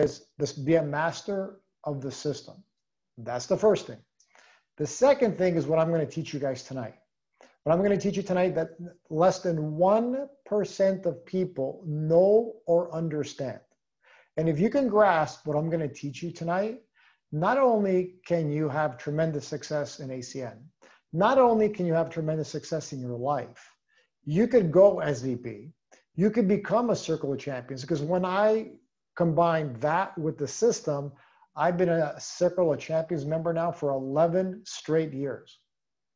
is this be a master of the system. That's the first thing. The second thing is what I'm going to teach you guys tonight. What I'm going to teach you tonight that less than 1% of people know or understand. And if you can grasp what I'm going to teach you tonight, not only can you have tremendous success in ACN, not only can you have tremendous success in your life, you could go SVP, you could become a circle of champions. Because when I combine that with the system, I've been a circle of champions member now for 11 straight years,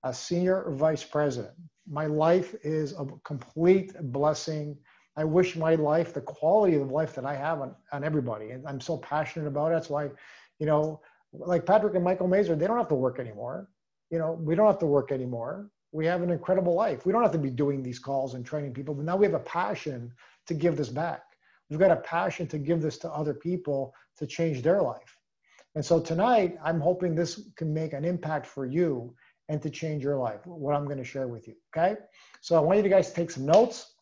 a senior vice president. My life is a complete blessing. I wish my life, the quality of life that I have on, on everybody, and I'm so passionate about it. That's why, you know, like Patrick and Michael Mazer, they don't have to work anymore. You know, we don't have to work anymore. We have an incredible life. We don't have to be doing these calls and training people, but now we have a passion to give this back. We've got a passion to give this to other people to change their life. And so tonight, I'm hoping this can make an impact for you and to change your life, what I'm going to share with you. Okay. So I want you guys to take some notes,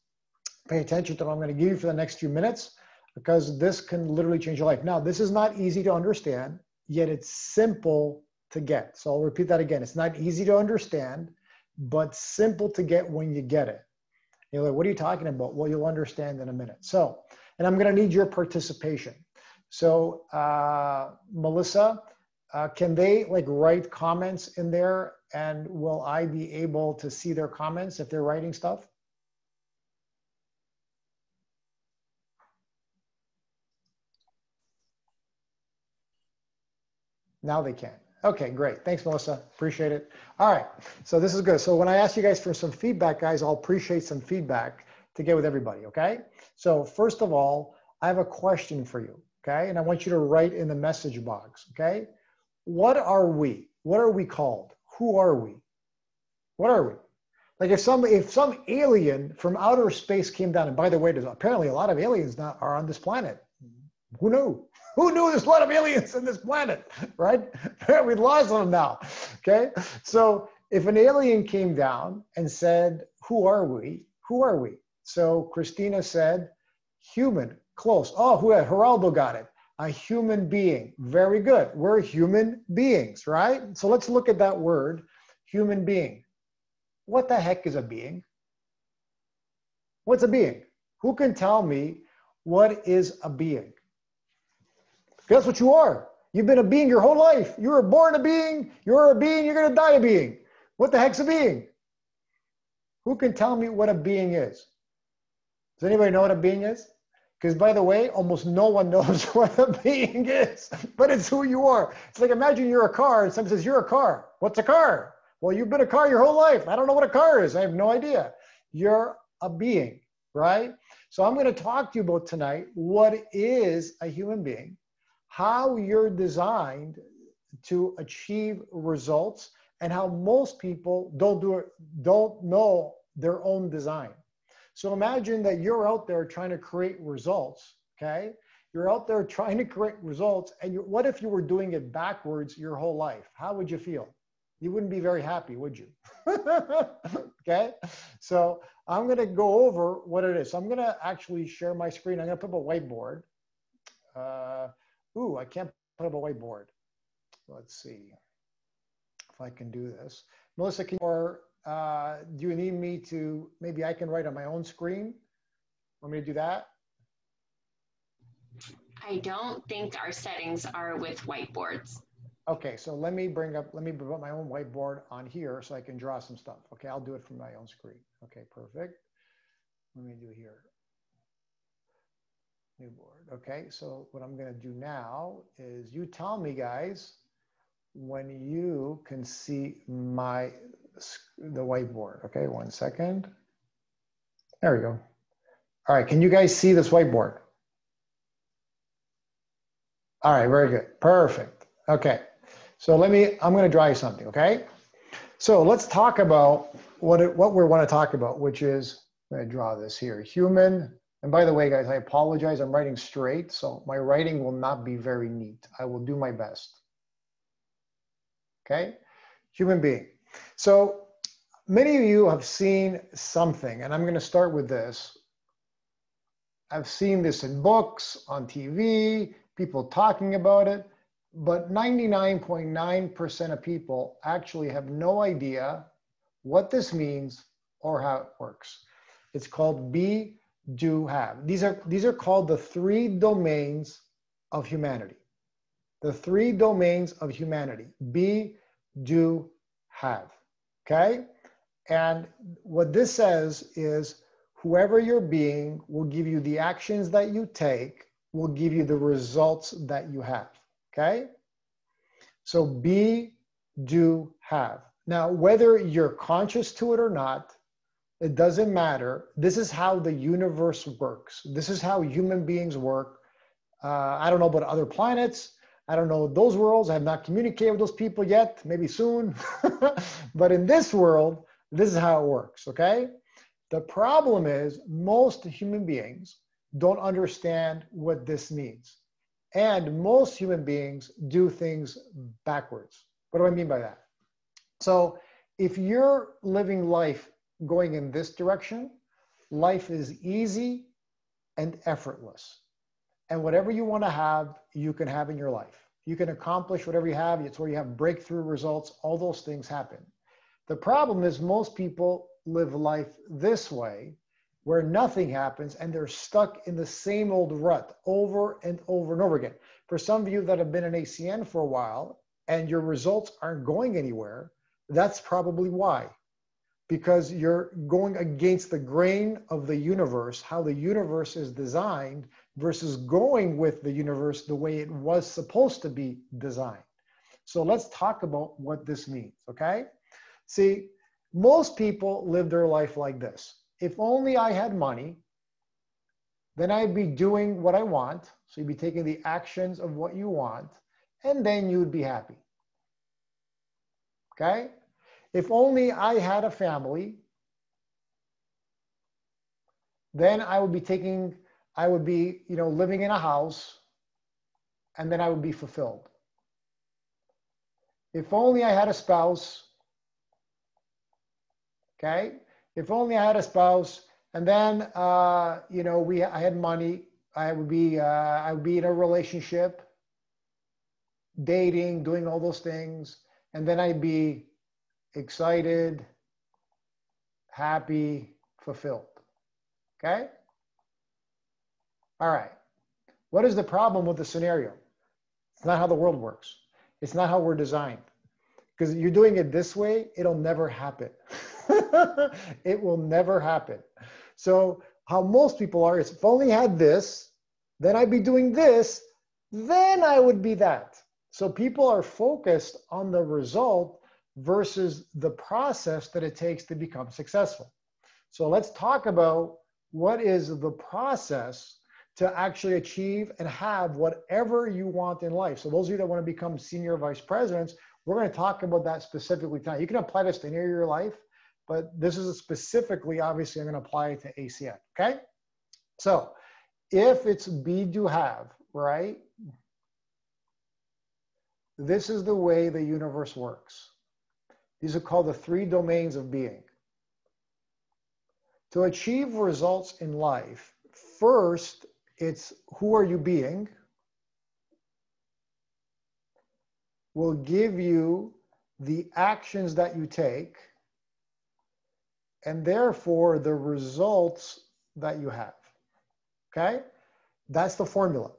pay attention to what I'm going to give you for the next few minutes, because this can literally change your life. Now, this is not easy to understand, yet it's simple to get. So I'll repeat that again. It's not easy to understand, but simple to get when you get it. You're like, what are you talking about? Well, you'll understand in a minute. So, and I'm going to need your participation. So, uh, Melissa, uh, can they like write comments in there and will I be able to see their comments if they're writing stuff? Now they can. Okay, great. Thanks, Melissa. Appreciate it. All right. So this is good. So when I ask you guys for some feedback, guys, I'll appreciate some feedback to get with everybody. Okay. So first of all, I have a question for you. Okay. And I want you to write in the message box. Okay. What are we? What are we called? Who are we? What are we? Like if some if some alien from outer space came down, and by the way, there's apparently a lot of aliens now are on this planet. Who knew? Who knew there's a lot of aliens in this planet, right? we lost them now. Okay. So if an alien came down and said, Who are we? Who are we? So Christina said, Human, close. Oh, who Geraldo got it. A human being. Very good. We're human beings, right? So let's look at that word, human being. What the heck is a being? What's a being? Who can tell me what is a being? That's what you are. You've been a being your whole life. You were born a being. You're a being. You're going to die a being. What the heck's a being? Who can tell me what a being is? Does anybody know what a being is? Because by the way, almost no one knows what a being is, but it's who you are. It's like imagine you're a car and someone says, You're a car. What's a car? Well, you've been a car your whole life. I don't know what a car is. I have no idea. You're a being, right? So I'm going to talk to you about tonight what is a human being how you're designed to achieve results and how most people don't do it, don't know their own design. So imagine that you're out there trying to create results, okay? You're out there trying to create results and you, what if you were doing it backwards your whole life? How would you feel? You wouldn't be very happy, would you? okay? So I'm going to go over what it is. I'm going to actually share my screen. I'm to put up a whiteboard. Uh, Ooh, I can't put up a whiteboard. Let's see if I can do this. Melissa, can or uh, do you need me to, maybe I can write on my own screen? Want me to do that? I don't think our settings are with whiteboards. Okay, so let me bring up, let me put my own whiteboard on here so I can draw some stuff. Okay, I'll do it from my own screen. Okay, perfect. Let me do here. New board. Okay, so what I'm going to do now is you tell me, guys, when you can see my the whiteboard. Okay, one second. There we go. All right, can you guys see this whiteboard? All right, very good. Perfect. Okay, so let me, I'm going to draw you something, okay? So let's talk about what, it, what we want to talk about, which is, I'm to draw this here, human and by the way, guys, I apologize. I'm writing straight, so my writing will not be very neat. I will do my best. Okay? Human being. So many of you have seen something, and I'm going to start with this. I've seen this in books, on TV, people talking about it, but 99.9% of people actually have no idea what this means or how it works. It's called be, do, have. These are, these are called the three domains of humanity. The three domains of humanity be, do, have. Okay? And what this says is whoever you're being will give you the actions that you take, will give you the results that you have. Okay? So be, do, have. Now, whether you're conscious to it or not, it doesn't matter. This is how the universe works. This is how human beings work. Uh, I don't know about other planets. I don't know those worlds. I have not communicated with those people yet, maybe soon. but in this world, this is how it works, okay? The problem is most human beings don't understand what this means. And most human beings do things backwards. What do I mean by that? So if you're living life going in this direction, life is easy and effortless. And whatever you want to have, you can have in your life. You can accomplish whatever you have. It's where you have breakthrough results. All those things happen. The problem is most people live life this way where nothing happens and they're stuck in the same old rut over and over and over again. For some of you that have been in ACN for a while and your results aren't going anywhere, that's probably why because you're going against the grain of the universe, how the universe is designed, versus going with the universe the way it was supposed to be designed. So let's talk about what this means, okay? See, most people live their life like this. If only I had money, then I'd be doing what I want. So you'd be taking the actions of what you want, and then you'd be happy. Okay? If only I had a family, then I would be taking, I would be, you know, living in a house, and then I would be fulfilled. If only I had a spouse, okay? If only I had a spouse, and then, uh, you know, we, I had money, I would be, uh, I would be in a relationship, dating, doing all those things, and then I'd be excited, happy, fulfilled. Okay? All right. What is the problem with the scenario? It's not how the world works. It's not how we're designed. Because you're doing it this way, it'll never happen. it will never happen. So, how most people are is if only had this, then I'd be doing this, then I would be that. So, people are focused on the result versus the process that it takes to become successful. So let's talk about what is the process to actually achieve and have whatever you want in life. So those of you that want to become senior vice presidents, we're going to talk about that specifically tonight. You can apply this to any of your life, but this is specifically, obviously, I'm going to apply it to ACN. Okay. So if it's be do have, right? This is the way the universe works. These are called the three domains of being. To achieve results in life, first, it's who are you being will give you the actions that you take and therefore the results that you have. Okay? That's the formula.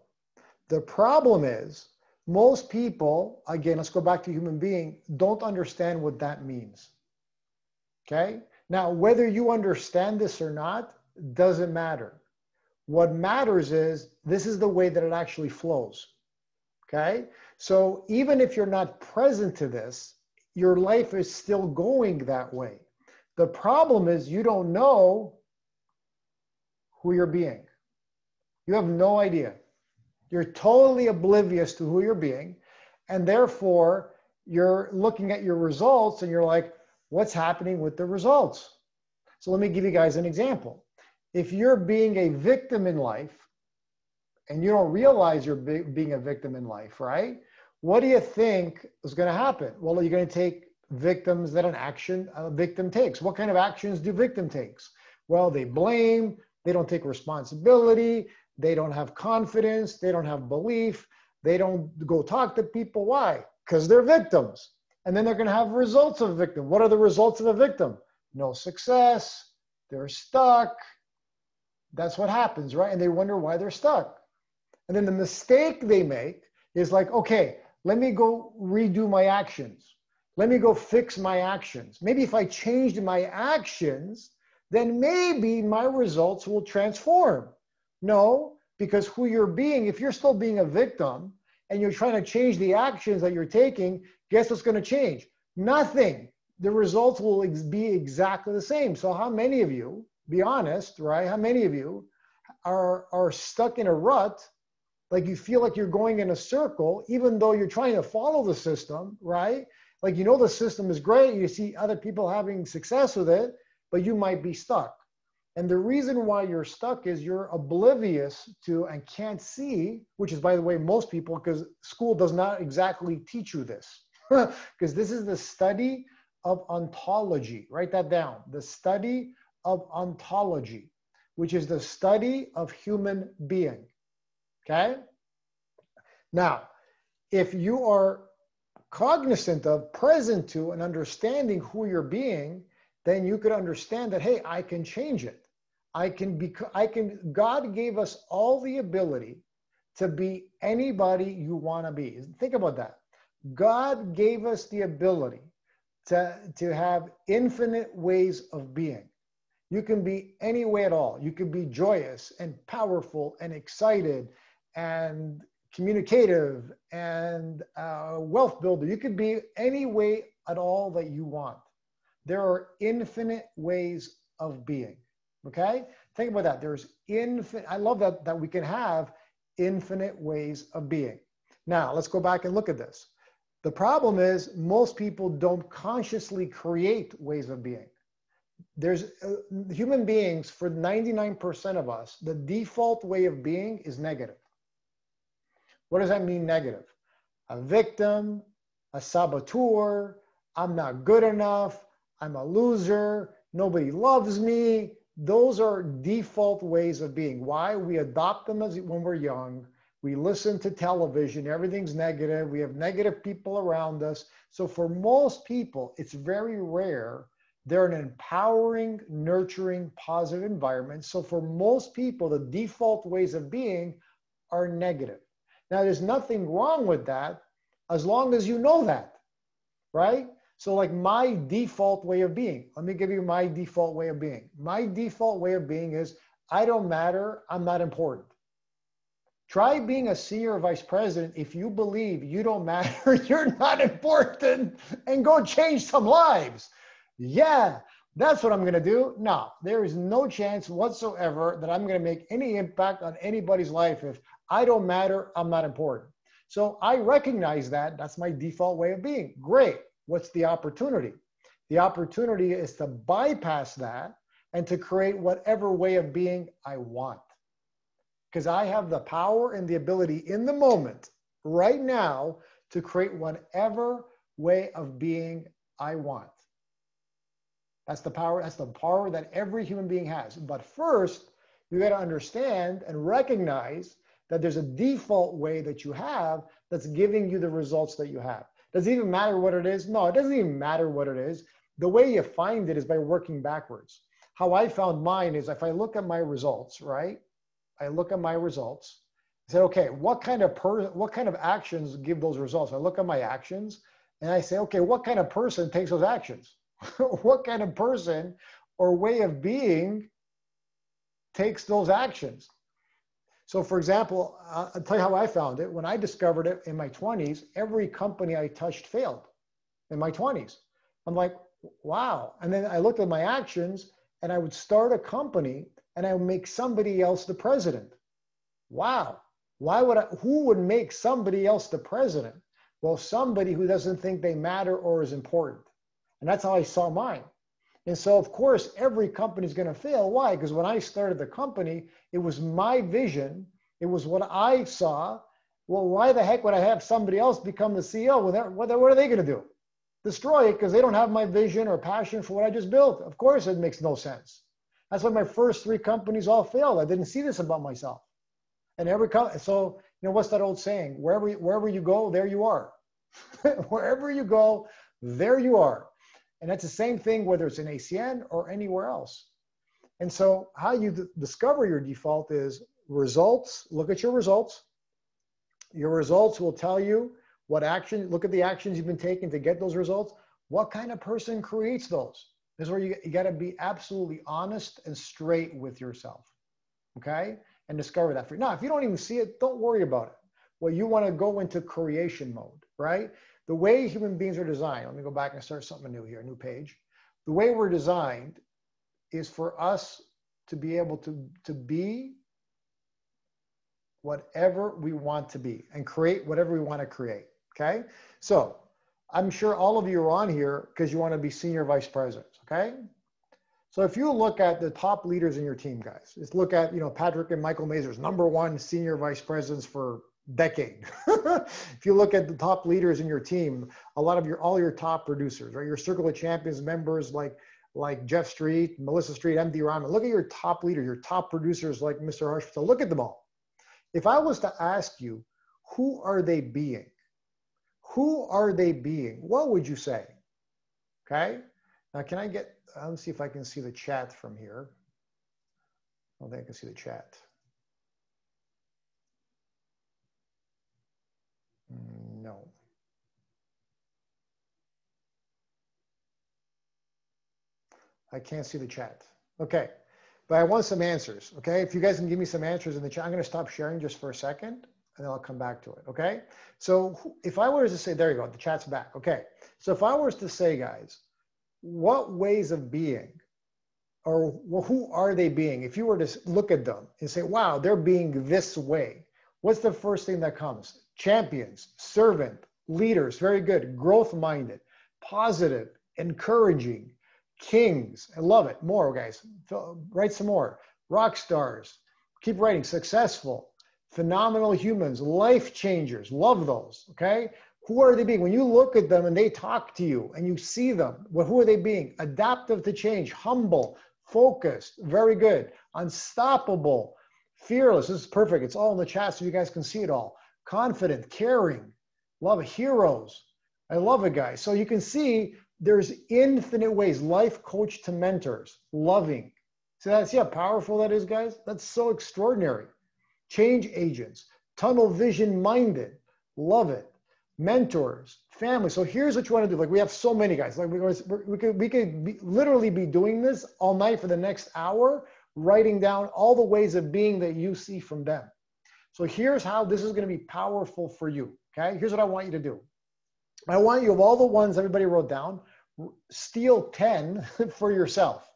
The problem is most people, again, let's go back to human being, don't understand what that means. Okay? Now, whether you understand this or not doesn't matter. What matters is this is the way that it actually flows. Okay? So even if you're not present to this, your life is still going that way. The problem is you don't know who you're being. You have no idea. You're totally oblivious to who you're being. And therefore, you're looking at your results and you're like, what's happening with the results? So let me give you guys an example. If you're being a victim in life and you don't realize you're be- being a victim in life, right? What do you think is going to happen? Well, you're going to take victims that an action a victim takes. What kind of actions do victim takes? Well, they blame, they don't take responsibility, they don't have confidence, they don't have belief, They don't go talk to people. Why? Because they're victims. And then they're going to have results of a victim. What are the results of a victim? No success. They're stuck. That's what happens, right? And they wonder why they're stuck. And then the mistake they make is like, okay, let me go redo my actions. Let me go fix my actions. Maybe if I changed my actions, then maybe my results will transform. No, because who you're being, if you're still being a victim and you're trying to change the actions that you're taking, guess what's going to change? Nothing. The results will be exactly the same. So, how many of you, be honest, right? How many of you are, are stuck in a rut? Like you feel like you're going in a circle, even though you're trying to follow the system, right? Like you know the system is great, you see other people having success with it, but you might be stuck. And the reason why you're stuck is you're oblivious to and can't see, which is, by the way, most people, because school does not exactly teach you this, because this is the study of ontology. Write that down. The study of ontology, which is the study of human being. Okay? Now, if you are cognizant of, present to, and understanding who you're being, then you could understand that, hey, I can change it. I can be, I can, God gave us all the ability to be anybody you want to be. Think about that. God gave us the ability to, to have infinite ways of being. You can be any way at all. You can be joyous and powerful and excited and communicative and uh, wealth builder. You could be any way at all that you want. There are infinite ways of being. Okay? Think about that. There's infinite, I love that, that we can have infinite ways of being. Now, let's go back and look at this. The problem is most people don't consciously create ways of being. There's uh, human beings, for 99% of us, the default way of being is negative. What does that mean, negative? A victim, a saboteur, I'm not good enough, I'm a loser, nobody loves me. Those are default ways of being. Why? We adopt them as when we're young. We listen to television, everything's negative. We have negative people around us. So for most people, it's very rare. They're an empowering, nurturing, positive environment. So for most people, the default ways of being are negative. Now, there's nothing wrong with that as long as you know that, right? So, like my default way of being, let me give you my default way of being. My default way of being is I don't matter, I'm not important. Try being a senior vice president if you believe you don't matter, you're not important, and go change some lives. Yeah, that's what I'm going to do. No, there is no chance whatsoever that I'm going to make any impact on anybody's life if I don't matter, I'm not important. So I recognize that. That's my default way of being. Great. What's the opportunity? The opportunity is to bypass that and to create whatever way of being I want. Because I have the power and the ability in the moment, right now, to create whatever way of being I want. That's the power, that's the power that every human being has. But first, you got to understand and recognize that there's a default way that you have that's giving you the results that you have. Does it even matter what it is? No, it doesn't even matter what it is. The way you find it is by working backwards. How I found mine is if I look at my results, right? I look at my results. I say, okay, what kind of per, what kind of actions give those results? I look at my actions and I say, okay, what kind of person takes those actions? what kind of person or way of being takes those actions? So, for example, I'll tell you how I found it. When I discovered it in my 20s, every company I touched failed in my 20s. I'm like, wow. And then I looked at my actions and I would start a company and I would make somebody else the president. Wow. Why would I, who would make somebody else the president? Well, somebody who doesn't think they matter or is important. And that's how I saw mine. And so, of course, every company is going to fail. Why? Because when I started the company, it was my vision, it was what I saw. Well, why the heck would I have somebody else become the CEO? Well, what, are they going to do? Destroy it because they don't have my vision or passion for what I just built. Of course, it makes no sense. That's why my first three companies all failed. I didn't see this about myself. And every co- so You know, what's that old saying? Wherever, wherever you go, there you are. wherever you go, there you are. And that's the same thing whether it's in ACN or anywhere else. And so how you discover your default is results, look at your results. Your results will tell you what action, look at the actions you've been taking to get those results. What kind of person creates those? This is where you, you got to be absolutely honest and straight with yourself. Okay. And discover that for you. Now, if you don't even see it, don't worry about it. Well, you want to go into creation mode, right? The way human beings are designed, let me go back and start something new here, new page. The way we're designed is for us to be able to, to be whatever we want to be and create whatever we want to create. Okay. So I'm sure all of you are on here because you want to be senior vice presidents. Okay. So if you look at the top leaders in your team, guys, just look at, you know, Patrick and Michael Mazers, number one senior vice presidents for decade. if you look at the top leaders in your team, a lot of your, all your top producers, right? Your Circle of Champions members like, like Jeff Street, Melissa Street, MD Rahman. Look at your top leader, your top producers like Mr. Harsh. So look at them all. If I was to ask you, who are they being? Who are they being? What would you say? Okay. Now, can I get, uh, let's see if I can see the chat from here. I don't think I can see the chat. Mm, no. I can't see the chat. Okay. But I want some answers. Okay. If you guys can give me some answers in the chat, I'm going to stop sharing just for a second and then I'll come back to it. Okay. So if I were to say, there you go, the chat's back. Okay. So if I was to say, guys, what ways of being or who are they being? If you were to look at them and say, wow, they're being this way, what's the first thing that comes? Champions, servant, leaders, very good, growth minded, positive, encouraging, kings. I love it. More, guys. Write some more. Rock stars. Keep writing. Successful, phenomenal humans, life changers. Love those. Okay. Who are they being? When you look at them and they talk to you and you see them, well, who are they being? Adaptive to change, humble, focused, very good, unstoppable, fearless. This is perfect. It's all in the chat so you guys can see it all. Confident, caring, love heroes. I love it, guys. So you can see there's infinite ways. Life coach to mentors, loving. So that's yeah, powerful that is, guys. That's so extraordinary. Change agents, tunnel vision minded. Love it mentors, family. So here's what you want to do. Like we have so many guys. Like we, we could we could be, literally be doing this all night for the next hour, writing down all the ways of being that you see from them. So here's how this is going to be powerful for you. Okay. Here's what I want you to do. I want you of all the ones everybody wrote down, steal 10 for yourself.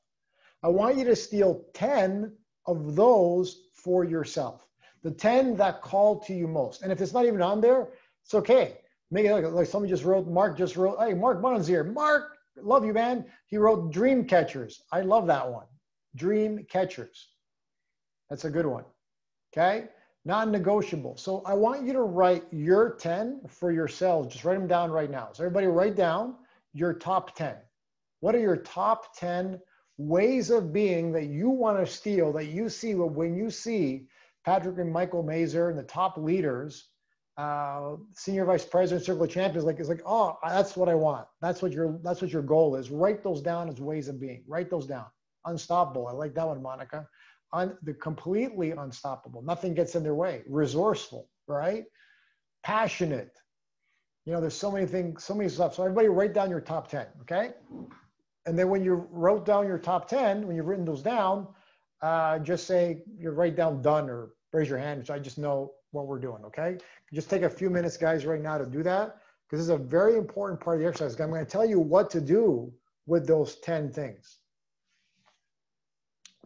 I want you to steal 10 of those for yourself. The 10 that call to you most. And if it's not even on there, it's okay. Make it like, like somebody just wrote, Mark just wrote, hey, Mark Bunnan's here. Mark, love you, man. He wrote Dream Catchers. I love that one. Dream Catchers. That's a good one. Okay. Non negotiable. So I want you to write your 10 for yourselves. Just write them down right now. So everybody write down your top 10. What are your top 10 ways of being that you want to steal that you see when you see Patrick and Michael Mazer and the top leaders uh, senior vice president, circle of champions, like it's like, oh, that's what I want. That's what your that's what your goal is. Write those down as ways of being. Write those down. Unstoppable. I like that one, Monica. Un, the completely unstoppable. Nothing gets in their way. Resourceful, right? Passionate. You know, there's so many things, so many stuff. So everybody write down your top 10, okay? And then when you wrote down your top 10, when you've written those down, uh, just say you write down done or raise your hand, so I just know what we're doing, okay? Just take a few minutes, guys, right now to do that, because this is a very important part of the exercise. I'm going to tell you what to do with those 10 things.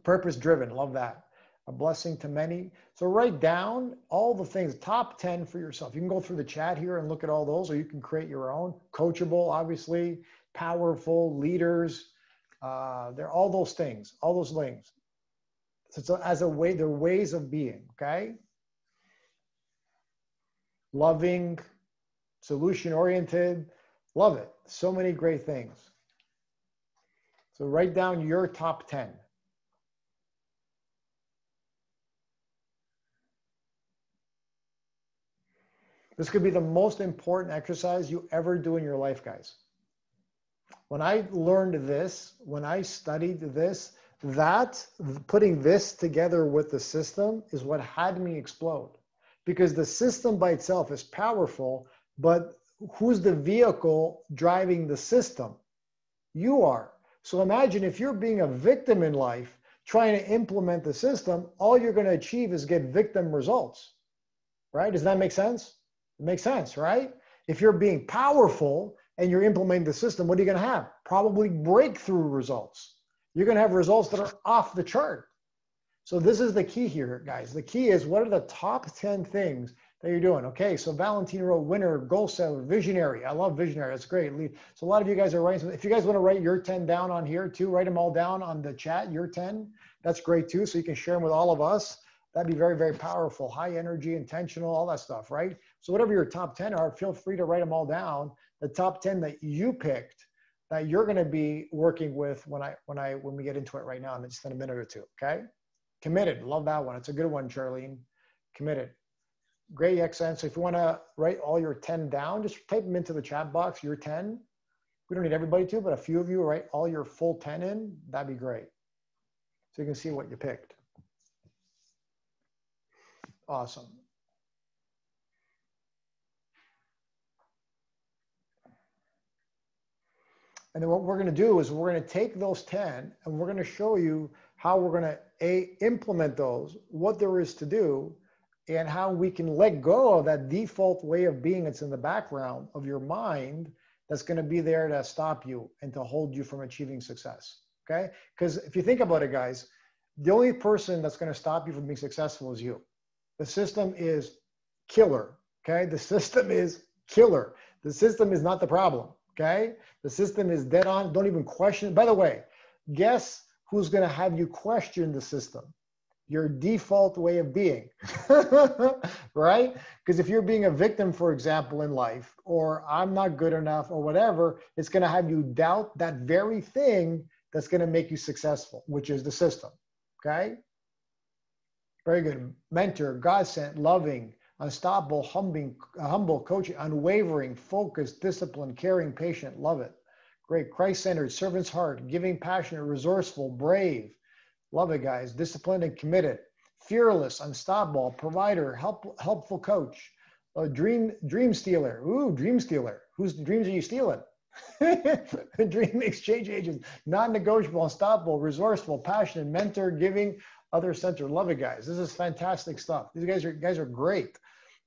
Purpose driven, love that. A blessing to many. So write down all the things, top 10 for yourself. You can go through the chat here and look at all those, or you can create your own. Coachable, obviously, powerful, leaders. Uh, they're all those things, all those things. So a, as a way, they're ways of being, okay? Loving, solution oriented, love it. So many great things. So write down your top 10. This could be the most important exercise you ever do in your life, guys. When I learned this, when I studied this, that putting this together with the system is what had me explode. Because the system by itself is powerful, but who's the vehicle driving the system? You are. So imagine if you're being a victim in life, trying to implement the system, all you're going to achieve is get victim results. Right? Does that make sense? It makes sense, right? If you're being powerful and you're implementing the system, what are you going to have? Probably breakthrough results. You're going to have results that are off the chart. So this is the key here, guys. The key is what are the top 10 things that you're doing. Okay, so Valentine wrote winner, goal setter, visionary. I love visionary. That's great. So a lot of you guys are writing. Some, If you guys want to write your 10 down on here too, write them all down on the chat, your 10. That's great too. So you can share them with all of us. That'd be very, very powerful. High energy, intentional, all that stuff, right? So whatever your top 10 are, feel free to write them all down. The top 10 that you picked that you're going to be working with when I when I when we get into it right now in just in a minute or two. Okay. Committed. Love that one. It's a good one, Charlene. Committed. Great excellent. So if you want to write all your 10 down, just type them into the chat box, your 10. We don't need everybody to, but a few of you write all your full 10 in, that'd be great. So you can see what you picked. Awesome. And then what we're going to do is we're going to take those 10 and we're going to show you how we're going to a implement those, what there is to do, and how we can let go of that default way of being that's in the background of your mind that's going to be there to stop you and to hold you from achieving success. Okay? Because if you think about it, guys, the only person that's going to stop you from being successful is you. The system is killer. Okay? The system is killer. The system is not the problem. Okay? The system is dead on. Don't even question it. By the way, guess who's going to have you question the system? your default way of being, right? Because if you're being a victim, for example, in life, or I'm not good enough, or whatever, it's going to have you doubt that very thing that's going to make you successful, which is the system. Okay? Very good. Mentor, God sent, loving, unstoppable, humbling, humble, coaching, unwavering, focused, disciplined, caring, patient. Love it. Great. Christ centered, servant's heart, giving, passionate, resourceful, brave Love it, guys. Disciplined and committed. Fearless, unstoppable, provider, help, helpful coach. A dream, dream stealer. Ooh, dream stealer. Whose dreams are you stealing? dream exchange agent, non-negotiable, unstoppable, resourceful, passionate, mentor, giving, other center. Love it, guys. This is fantastic stuff. These guys are guys are great.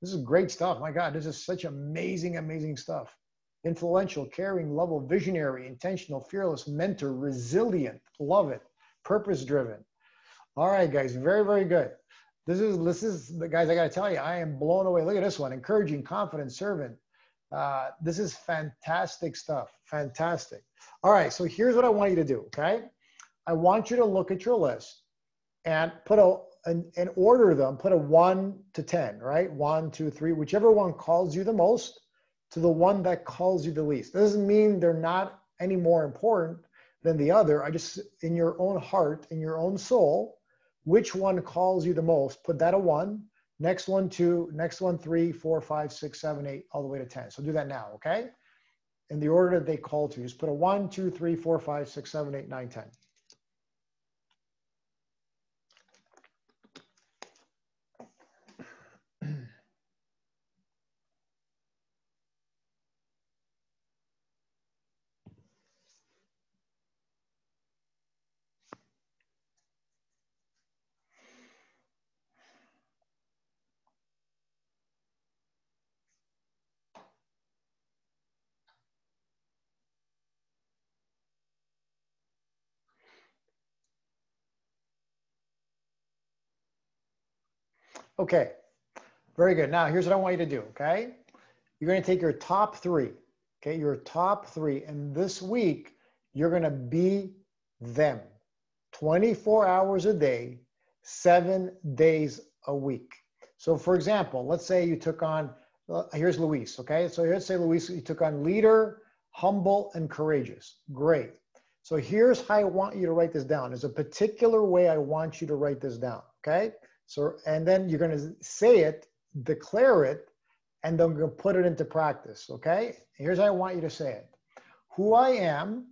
This is great stuff. My God, this is such amazing, amazing stuff. Influential, caring, lovable, visionary, intentional, fearless, mentor, resilient. Love it purpose driven. All right, guys, very, very good. This is, this is the guys, I got to tell you, I am blown away. Look at this one encouraging, confident, servant. Uh, this is fantastic stuff. Fantastic. All right, so here's what I want you to do, okay? I want you to look at your list and put a, and, and order them, put a one to 10, right? One, two, three, whichever one calls you the most to the one that calls you the least. Doesn't mean they're not any more important than the other. I just, in your own heart, in your own soul, which one calls you the most? Put that a one. Next one, two. Next one, three, four, five, six, seven, eight, all the way to 10. So do that now, okay? In the order that they call to you. Just put a one, two, three, four, five, six, seven, eight, nine, 10. Okay, very good. Now here's what I want you to do, okay? You're gonna take your top three, okay? Your top three, and this week, you're gonna be them 24 hours a day, seven days a week. So for example, let's say you took on, uh, here's Luis, okay? So let's say Luis, you took on leader, humble, and courageous. Great. So here's how I want you to write this down. There's a particular way I want you to write this down, okay? So, and then you're going to say it, declare it, and then we're gonna put it into practice, okay? Here's how I want you to say it. Who I am,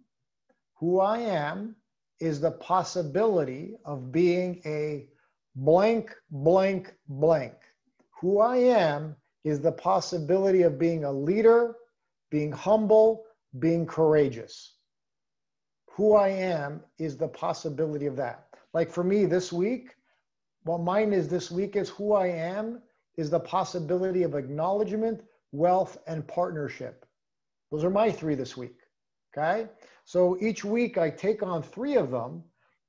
who I am is the possibility of being a blank, blank, blank. Who I am is the possibility of being a leader, being humble, being courageous. Who I am is the possibility of that. Like for me this week, what mine is this week is who I am is the possibility of acknowledgement, wealth, and partnership. Those are my three this week. Okay. So each week I take on three of them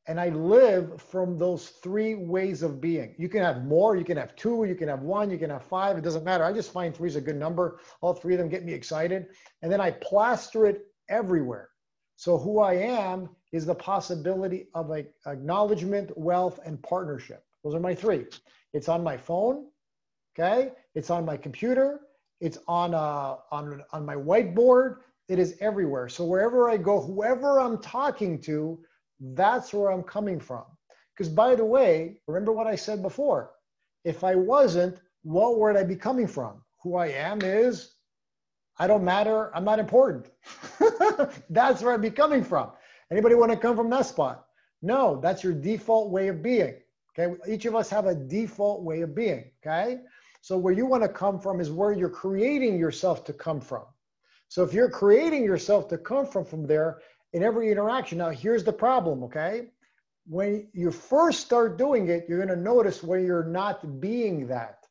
and I live from those three ways of being. You can have more, you can have two, you can have one, you can have five. It doesn't matter. I just find three is a good number. All three of them get me excited. And then I plaster it everywhere. So who I am is the possibility of acknowledgement, wealth, and partnership. Those are my three. It's on my phone, okay? It's on my computer. It's on, uh, on, on my whiteboard. It is everywhere. So wherever I go, whoever I'm talking to, that's where I'm coming from. Because by the way, remember what I said before. If I wasn't, what would I be coming from? Who I am is, I don't matter. I'm not important. that's where I'd be coming from. Anybody want to come from that spot? No, that's your default way of being. Okay. Each of us have a default way of being. Okay. So where you want to come from is where you're creating yourself to come from. So if you're creating yourself to come from from there in every interaction, now here's the problem, okay? When you first start doing it, you're going to notice where you're not being that.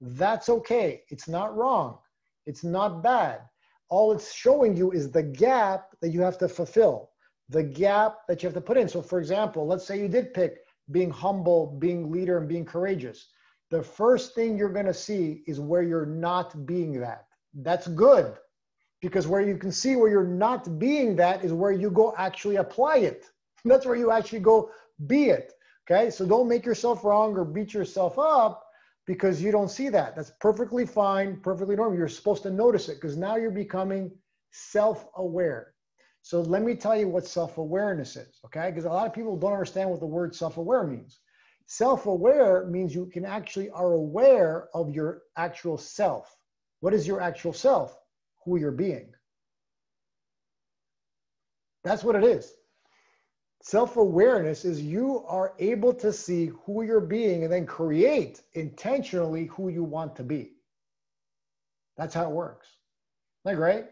That's okay. It's not wrong. It's not bad. All it's showing you is the gap that you have to fulfill, the gap that you have to put in. So, for example, let's say you did pick being humble, being leader, and being courageous. The first thing you're going to see is where you're not being that. That's good because where you can see where you're not being that is where you go actually apply it. That's where you actually go be it. Okay, so don't make yourself wrong or beat yourself up because you don't see that. That's perfectly fine, perfectly normal. You're supposed to notice it because now you're becoming self aware. So let me tell you what self awareness is, okay? Because a lot of people don't understand what the word self aware means. Self aware means you can actually are aware of your actual self. What is your actual self? who you're being. That's what it is. Self awareness is you are able to see who you're being and then create intentionally who you want to be. That's how it works. Isn't that great?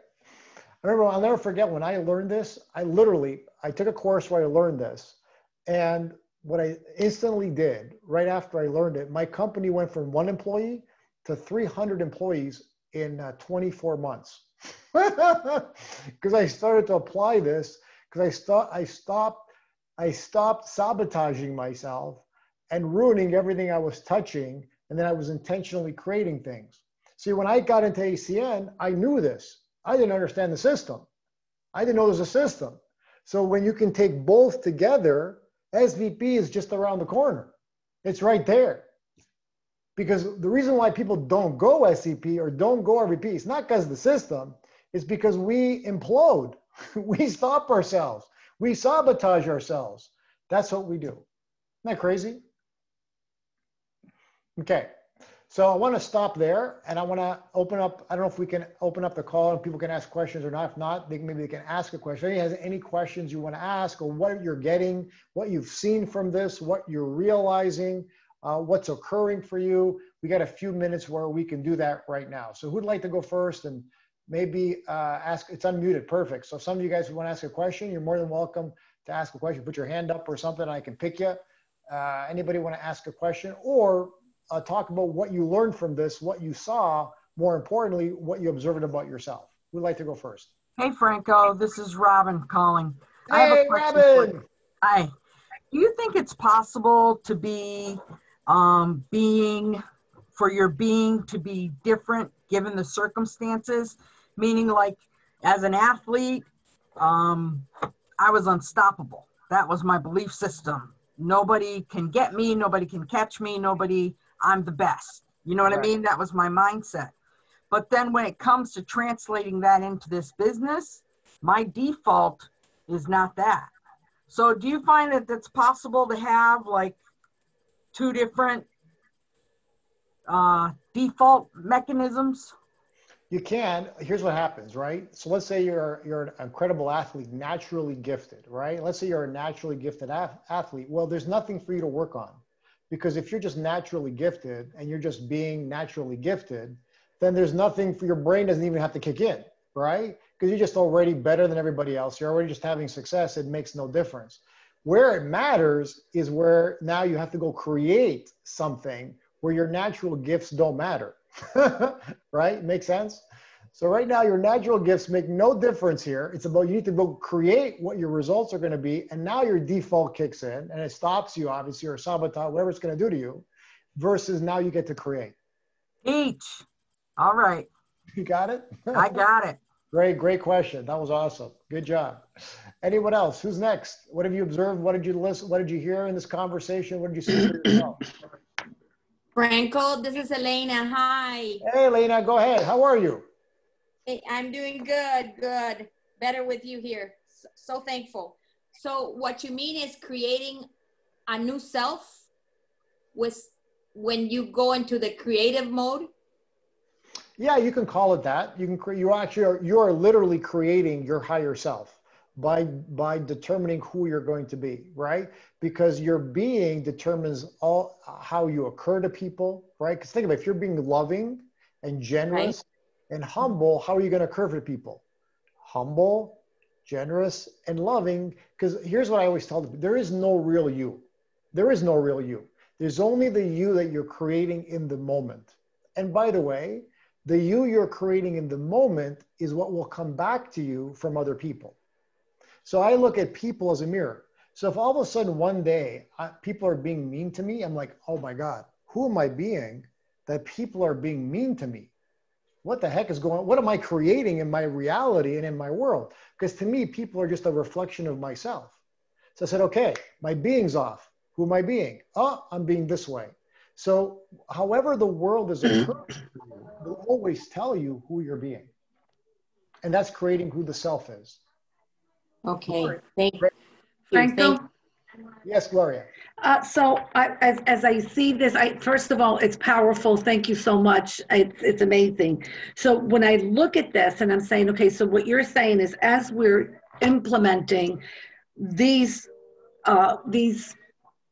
I remember, I'll never forget when I learned this. I literally, I took a course where I learned this. And what I instantly did right after I learned it, my company went from one employee to 300 employees in uh, 24 months because I started to apply this because I stopped I stopped I stopped sabotaging myself and ruining everything I was touching and then I was intentionally creating things. See, when I got into ACN, I knew this. I didn't understand the system. I didn't know there's a system. So when you can take both together, SVP is just around the corner. It's right there because the reason why people don't go SVP or don't go RVP is not because the system, it's because we implode. we stop ourselves. We sabotage ourselves. That's what we do. Isn't that crazy? Okay. So I want to stop there and I want to open up. I don't know if we can open up the call and people can ask questions or not. If not, they, maybe they can ask a question. If has any questions you want to ask or what you're getting, what you've seen from this, what you're realizing, uh, what's occurring for you. We got a few minutes where we can do that right now. So who'd like to go first and maybe uh, ask, it's unmuted, perfect. So some of you guys want to ask a question, you're more than welcome to ask a question. Put your hand up or something, I can pick you. Uh, anybody want to ask a question or uh, talk about what you learned from this, what you saw, more importantly, what you observed about yourself. Who'd like to go first? Hey, Franco, this is Robin calling. Hey, Robin. Hi. Do you think it's possible to be um, being, for your being to be different given the circumstances. Meaning, like as an athlete, um, I was unstoppable. That was my belief system. Nobody can get me, nobody can catch me, nobody, I'm the best. You know what right. I mean? That was my mindset. But then when it comes to translating that into this business, my default is not that. So do you find that it's possible to have like two different uh, default mechanisms? You can. Here's what happens, right? So let's say you're you're an incredible athlete, naturally gifted, right? Let's say you're a naturally gifted athlete. Well, there's nothing for you to work on, because if you're just naturally gifted and you're just being naturally gifted, then there's nothing for your brain doesn't even have to kick in, right? Because you're just already better than everybody else. You're already just having success. It makes no difference. Where it matters is where now you have to go create something where your natural gifts don't matter right? Make sense? So right now, your natural gifts make no difference here. It's about you need to go create what your results are going to be, and now your default kicks in, and it stops you, obviously, or sabotage whatever it's going to do to you. Versus now you get to create. Each. All right. You got it. I got it. Great, great question. That was awesome. Good job. Anyone else? Who's next? What have you observed? What did you listen? What did you hear in this conversation? What did you see for yourself? Franco, this is Elena. Hi. Hey, Elena, go ahead. How are you? I'm doing good, good. Better with you here. So, so thankful. So what you mean is creating a new self with when you go into the creative mode? Yeah, you can call it that. You can create, you actually are, you are literally creating your higher self by by determining who you're going to be right because your being determines all how you occur to people right because think about it, if you're being loving and generous. And humble how are you going to curve to people? Humble generous and loving because here's what i always tell them there is no real you. There is no real you. There's only the you that you're creating in the moment. And by the way the you you're creating in the moment is what will come back to you from other people. So I look at people as a mirror. So if all of a sudden one day I, people are being mean to me, I'm like, oh my God, who am I being that people are being mean to me? What the heck is going on? What am I creating in my reality and in my world? Because to me, people are just a reflection of myself. So I said, okay, my being's off. Who am I being? Oh, I'm being this way. So however the world is mm-hmm. occurring, will always tell you who you're being. And that's creating who the self is. Okay, thank you. Franco? Yes, Gloria. Uh, so I, as, as I see this, I, first of all, it's powerful. Thank you so much. It's, it's amazing. So when I look at this and I'm saying, okay, so what you're saying is as we're implementing these, uh, these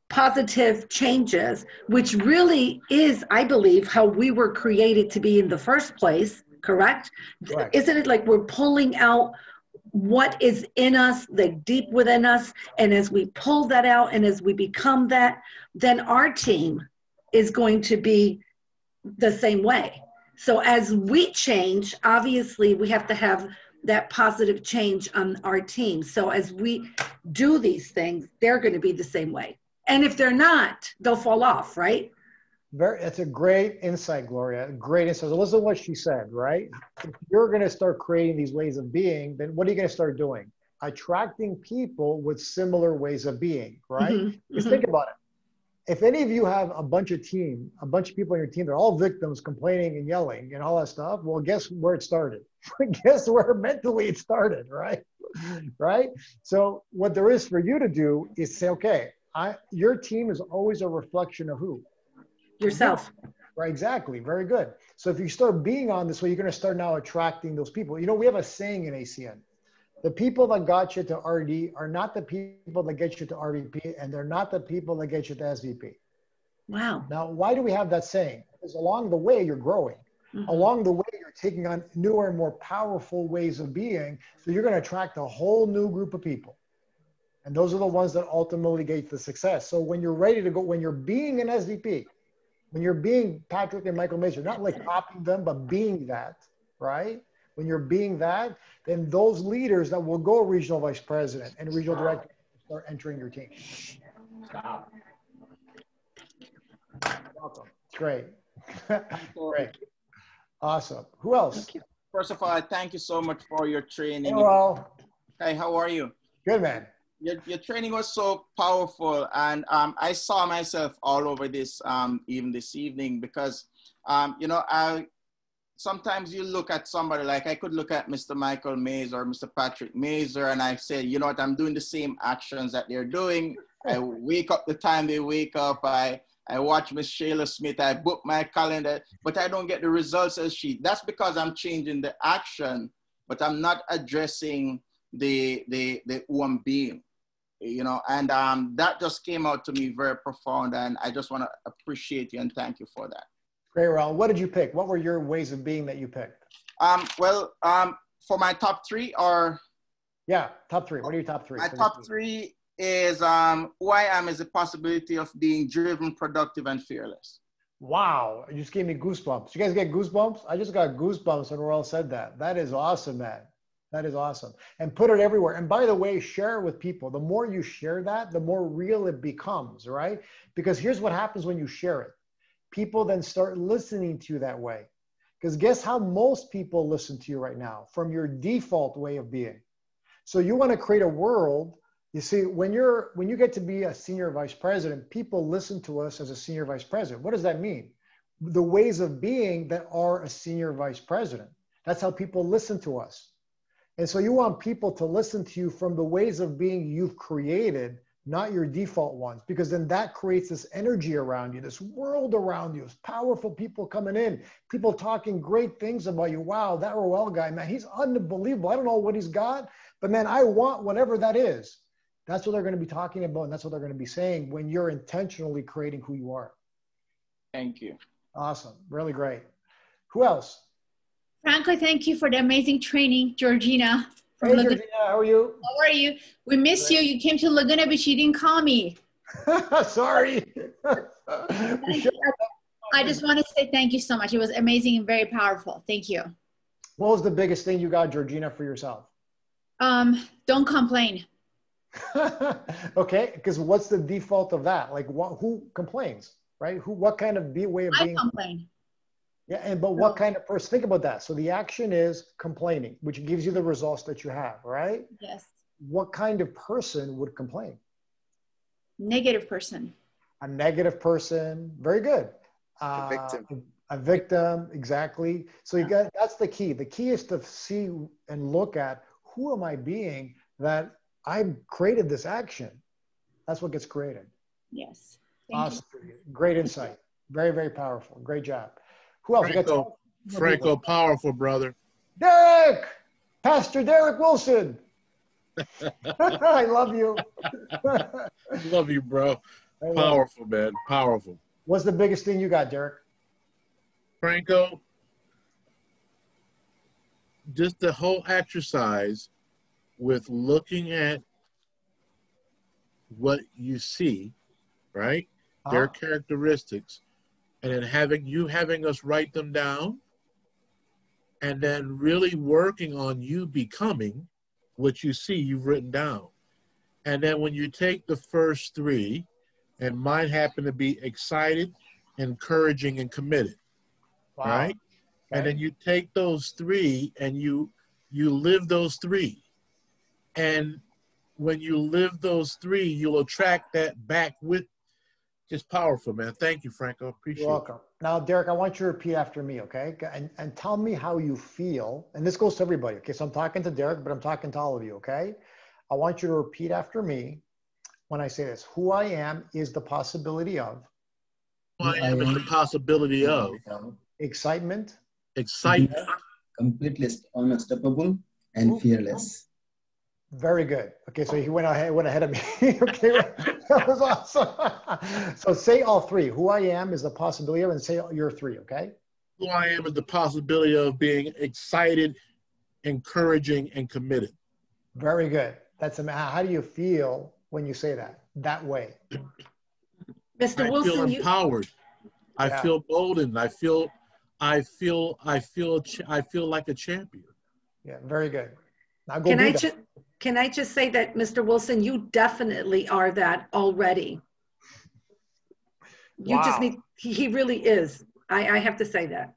positive changes, which really is, I believe, how we were created to be in the first place, correct? Correct. Isn't it like we're pulling out what is in us, the deep within us. And as we pull that out and as we become that, then our team is going to be the same way. So as we change, obviously we have to have that positive change on our team. So as we do these things, they're going to be the same way. And if they're not, they'll fall off, right? Very, it's a great insight, Gloria. Great insight. So listen to what she said, right? If you're going to start creating these ways of being, then what are you going to start doing? Attracting people with similar ways of being, right? Because mhm. think about it. If any of you have a bunch of team, a bunch of people on your team, they're all victims complaining and yelling and all that stuff. Well, guess where it started? guess where mentally it started, right? right? So what there is for you to do is say, okay, I, your team is always a reflection of who? Yourself. Right, exactly. Very good. So if you start being on this way, you're going to start now attracting those people. You know, we have a saying in ACN. The people that got you to RD are not the people that get you to RVP, and they're not the people that get you to SVP. Wow. Now, why do we have that saying? Because along the way, you're growing. Mhm. Along the way, you're taking on newer and more powerful ways of being. So you're going to attract a whole new group of people. And those are the ones that ultimately get the success. So when you're ready to go, when you're being an SVP, when you're being Patrick and Michael Mason, not like copying them, but being that, right? When you're being that, then those leaders that will go regional vice president and regional director start entering your team. Stop. Welcome. Great. Great. Awesome. Who else? First of all, I thank you so much for your training. Hello. Hey, how are you? Good man. Your, your training was so powerful, and um, I saw myself all over this um, even this evening because um, you know I sometimes you look at somebody like I could look at Mr. Michael Mays or Mr. Patrick Mazer, and I say, you know what, I'm doing the same actions that they're doing. I wake up the time they wake up. I I watch Miss Shayla Smith, I book my calendar, but I don't get the results as she. That's because I'm changing the action, but I'm not addressing the the the who I'm being. You know, and um, that just came out to me very profound, and I just want to appreciate you and thank you for that. Great, Ron. What did you pick? What were your ways of being that you picked? Um, well, um, for my top three, are. yeah, top three. What are your top three? My top three is um, who I am is a possibility of being driven, productive, and fearless. Wow, you just gave me goosebumps. You guys get goosebumps? I just got goosebumps when Royal said that. That is awesome, man. That is awesome. And put it everywhere. And by the way, share it with people. The more you share that, the more real it becomes, right? Because here's what happens when you share it people then start listening to you that way. Because guess how most people listen to you right now? From your default way of being. So you want to create a world you see, when you're when you get to be a senior vice president, people listen to us as a senior vice president. What does that mean? The ways of being that are a senior vice president. That's how people listen to us. And so you want people to listen to you from the ways of being you've created, not your default ones, because then that creates this energy around you, this world around you, powerful people coming in, people talking great things about you. Wow, that Roel guy, man, he's unbelievable. I don't know what he's got, but man, I want whatever that is. That's what they're going to be talking about, and that's what they're going to be saying when you're intentionally creating who you are. Thank you. Awesome. Really great. Who else? Franco, thank you for the amazing training. Georgina. From hey, Laguna. Georgina, how are you? How are you? We miss you. You came to Laguna Beach. You didn't call me. Sorry. I just want to say thank you so much. It was amazing and very powerful. Thank you. What was the biggest thing you got, Georgina, for yourself? Um, don't complain. okay, because what's the default of that? Like, what, who complains, right? Who, what kind of be, way of being? I complain. Yeah, and but what kind of person? Think about that. So the action is complaining, which gives you the results that you have, right? Yes. What kind of person would complain? Negative person. A negative person. Very good. Uh, a victim. A, a victim, exactly. So you got that's the key. The key is to see and look at who am I being that I created this action. That's what gets created. Yes. Thank awesome. You. Great insight. Very, very powerful. Great job. Who else? Franco, Franco powerful, brother. Derek! Pastor Derek Wilson. I love you. love you, bro. Powerful, man. Powerful. What's the biggest thing you got, Derek? Franco, just the whole exercise with looking at what you see, right? Ah. Their characteristics, and then having you having us write them down, and then really working on you becoming what you see you've written down. And then when you take the first three, and mine happen to be excited, encouraging, and committed, wow. right? Okay. And then you take those three and you you live those three and when you live those three, you'll attract that back with just powerful, man. Thank you, Franco. Appreciate You're welcome. It. Now, Derek, I want you to repeat after me, okay? And, and tell me how you feel. And this goes to everybody, okay? So I'm talking to Derek, but I'm talking to all of you, okay? I want you to repeat after me when I say this. Who I am is the possibility of. Who I am is the possibility of. Excitement. Excitement. Completely unstoppable and fearless. Very good. Okay, so he went ahead went ahead of me. okay, that was awesome. so say all three. Who I am is the possibility of, and say your three. Okay. Who I am is the possibility of being excited, encouraging, and committed. Very good. That's a, how do you feel when you say that that way? Mr. I Wilson, feel empowered. You... I yeah. feel boldened. I feel, I feel, I feel, I feel like a champion. Yeah, very good. Now go Can I just can I just say that, Mr. Wilson, you definitely are that already. You wow. just need, he really is. I, I have to say that.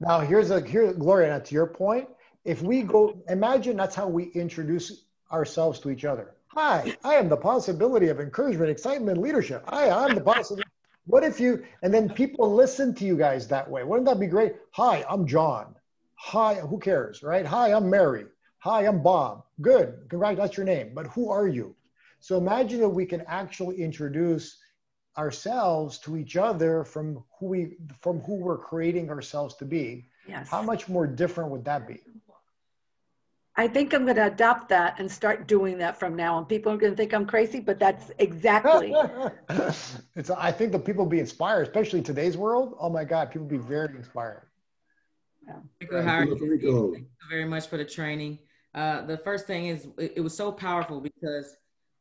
Now, here's a, here, Gloria, to your point, if we go, imagine that's how we introduce ourselves to each other. Hi, I am the possibility of encouragement, excitement, leadership. Hi, I'm the possibility. What if you, and then people listen to you guys that way? Wouldn't that be great? Hi, I'm John. Hi, who cares, right? Hi, I'm Mary. Hi, I'm Bob. Good. Congrats, that's your name. But who are you? So imagine if we can actually introduce ourselves to each other from who we from who we're creating ourselves to be, Yes. how much more different would that be? I think I'm going to adopt that and start doing that from now on. People are going to think I'm crazy, but that's exactly. it's I think that people be inspired, especially in today's world. Oh my God, people be very inspired. Franco, how are you? Thank you very much for the training. Uh, the first thing is it, it was so powerful because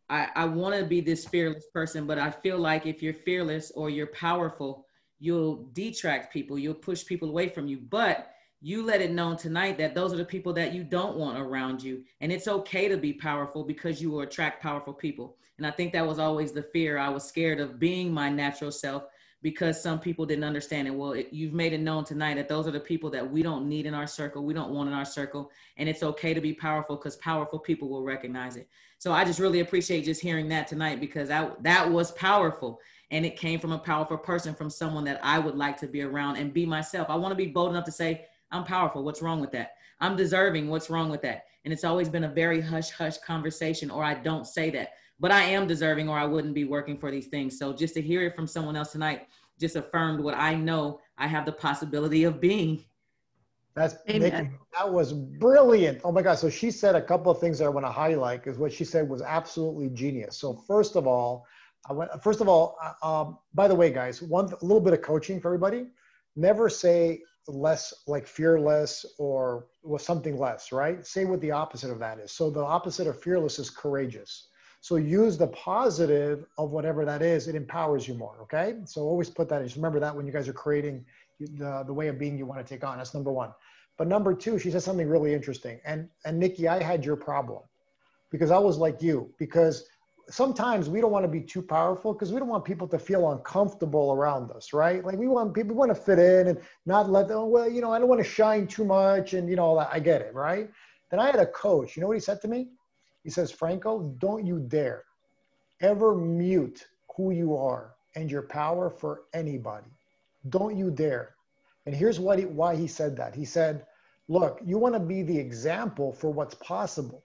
I, I want to be this fearless person, but I feel like if you're fearless or you're powerful, you'll detract people, you'll push people away from you. But you let it known tonight that those are the people that you don't want around you. And it's okay to be powerful because you will attract powerful people. And I think that was always the fear. I was scared of being my natural self because some people didn't understand it. Well, it, you've made it known tonight that those are the people that we don't need in our circle. We don't want in our circle. And it's okay to be powerful because powerful people will recognize it. So I just really appreciate just hearing that tonight because I, that was powerful. And it came from a powerful person, from someone that I would like to be around and be myself. I want to be bold enough to say, I'm powerful. What's wrong with that? I'm deserving. What's wrong with that? And it's always been a very hush hush conversation, or I don't say that, but I am deserving, or I wouldn't be working for these things. So just to hear it from someone else tonight just affirmed what I know I have the possibility of being. That's Nikki, that was brilliant. Oh my God. So she said a couple of things that I want to highlight because what she said was absolutely genius. So first of all, I went, first of all, uh, um, by the way, guys, one a little bit of coaching for everybody. Never say less like fearless or was something less, right? Say what the opposite of that is. So the opposite of fearless is courageous. So use the positive of whatever that is. It empowers you more. Okay. So always put that in. Just remember that when you guys are creating the, the way of being you want to take on. That's number one. But number two, she said something really interesting. And and Nikki, I had your problem because I was like you. Because sometimes we don't want to be too powerful because we don't want people to feel uncomfortable around us, right? Like we want people we want to fit in and not let them, well, you know, I don't want to shine too much and you know, all that. I get it, right? Then I had a coach. You know what he said to me? He says, Franco, don't you dare ever mute who you are and your power for anybody. Don't you dare. And here's what he, why he said that. He said, look, you want to be the example for what's possible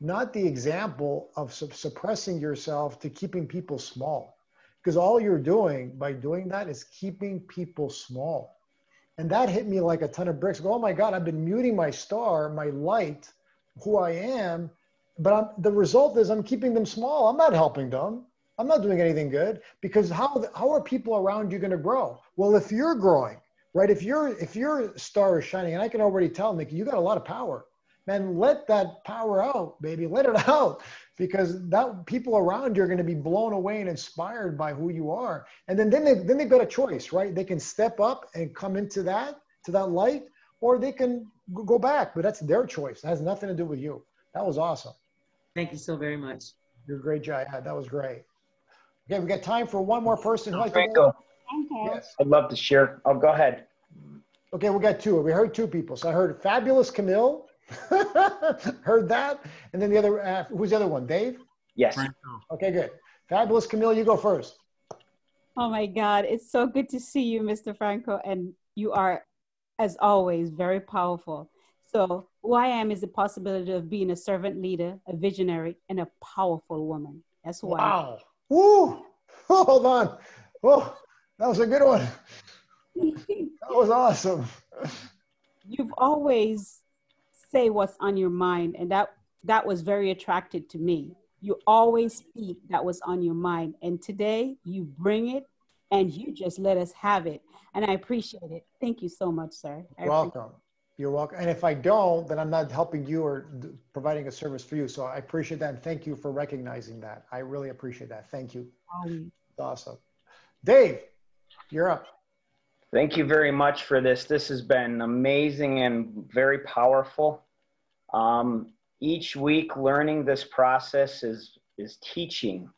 not the example of su- suppressing yourself to keeping people small. Because all you're doing by doing that is keeping people small. And that hit me like a ton of bricks. Go, oh my God, I've been muting my star, my light, who I am. But I'm, the result is I'm keeping them small. I'm not helping them. I'm not doing anything good because how, how are people around you going to grow? Well, if you're growing, right? If your if your star is shining, and I can already tell, Nick, you got a lot of power man, let that power out, baby. Let it out because that people around you are going to be blown away and inspired by who you are. And then, then, they, then they've got a choice, right? They can step up and come into that, to that light, or they can go back, but that's their choice. It has nothing to do with you. That was awesome. Thank you so very much. You're a great guy. That was great. Okay, we got time for one more person. Franco, yes. I'd love to share. Oh, go ahead. Okay, we got two. We heard two people. So I heard Fabulous Camille Heard that? And then the other, uh, who's the other one? Dave? Yes. Okay, good. Fabulous Camille, you go first. Oh my God, it's so good to see you, Mr. Franco. And you are, as always, very powerful. So, who I am is the possibility of being a servant leader, a visionary, and a powerful woman. That's why. Wow. Woo! Oh, hold on. Oh, that was a good one. that was awesome. You've always say what's on your mind and that that was very attracted to me you always speak that was on your mind and today you bring it and you just let us have it and i appreciate it thank you so much sir You're welcome you're welcome and if i don't then i'm not helping you or providing a service for you so i appreciate that and thank you for recognizing that i really appreciate that thank you um, awesome dave you're up Thank you very much for this. This has been amazing and very powerful. Um, each week, learning this process is, is teaching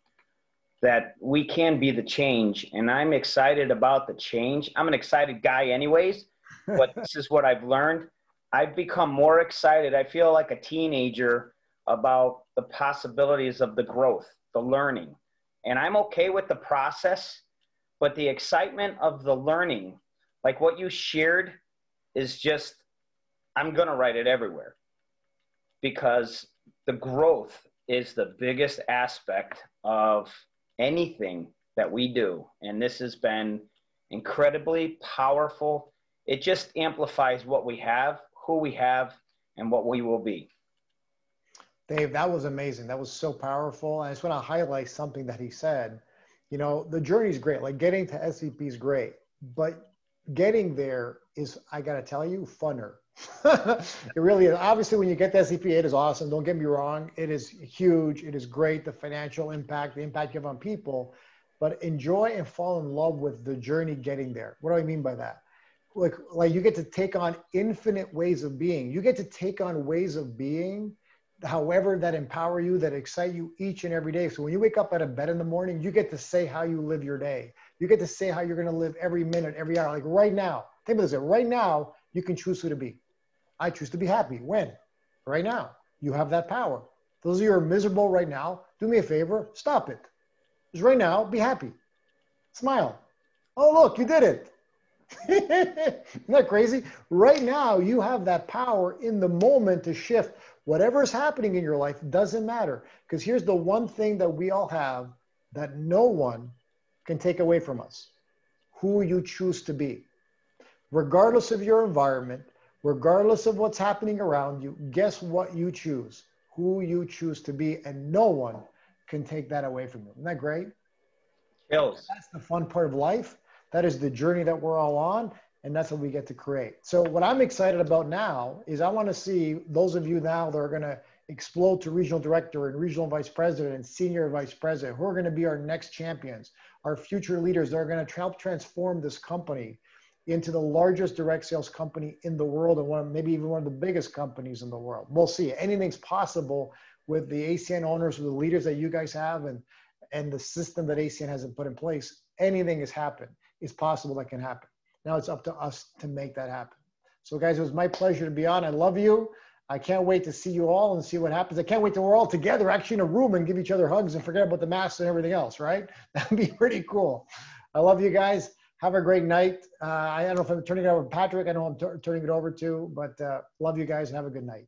that we can be the change. And I'm excited about the change. I'm an excited guy, anyways, but this is what I've learned. I've become more excited. I feel like a teenager about the possibilities of the growth, the learning. And I'm okay with the process, but the excitement of the learning like what you shared is just i'm going to write it everywhere because the growth is the biggest aspect of anything that we do. And this has been incredibly powerful. It just amplifies what we have, who we have, and what we will be. Dave, that was amazing. That was so powerful. I just want to highlight something that he said. You know, the journey is great. Like getting to SVP is great, but getting there is, I got to tell you, funner. it really is. Obviously, when you get the SVP, it is awesome. Don't get me wrong. It is huge. It is great. The financial impact, the impact you have on people, but enjoy and fall in love with the journey getting there. What do I mean by that? Like, like you get to take on infinite ways of being. You get to take on ways of being however that empower you that excite you each and every day. So when you wake up out of bed in the morning you get to say how you live your day. You get to say how you're going to live every minute every hour. Like right now think about this right now you can choose who to be. I choose to be happy. When? Right now. You have that power. Those of you who are miserable right now do me a favor stop it. Just right now be happy. Smile. Oh look you did it isn't that crazy right now you have that power in the moment to shift whatever is happening in your life doesn't matter. Because here's the one thing that we all have that no one can take away from us who you choose to be. Regardless of your environment, regardless of what's happening around you, guess what you choose? Who you choose to be, and no one can take that away from you. Isn't that great? Yes. That's the fun part of life. That is the journey that we're all on and that's what we get to create. So what I'm excited about now is I want to see those of you now that are going to explode to regional director and regional vice president and senior vice president who are going to be our next champions, our future leaders that are going to help transform this company into the largest direct sales company in the world and one maybe even one of the biggest companies in the world. We'll see. Anything's possible with the ACN owners, with the leaders that you guys have and and the system that ACN has put in place. Anything has happened. It's possible that can happen. Now it's up to us to make that happen. So, guys, it was my pleasure to be on. I love you. I can't wait to see you all and see what happens. I can't wait till we're all together, actually in a room, and give each other hugs and forget about the masks and everything else, right? That'd be pretty cool. I love you guys. Have a great night. Uh, I don't know if I'm turning it over to Patrick. I know I'm t- turning it over to, but uh, love you guys and have a good night.